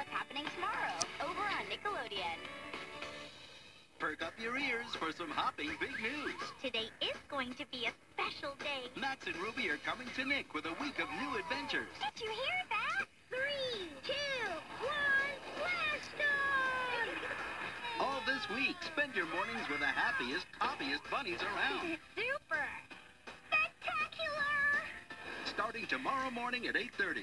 what's happening tomorrow over on Nickelodeon. Perk up your ears for some hopping big news. Today is going to be a special day. Max and Ruby are coming to Nick with a week of new adventures. Did you hear that? Three, two, one, blast off! All this week, spend your mornings with the happiest, hoppiest bunnies around. Super! Spectacular! Starting tomorrow morning at 8.30.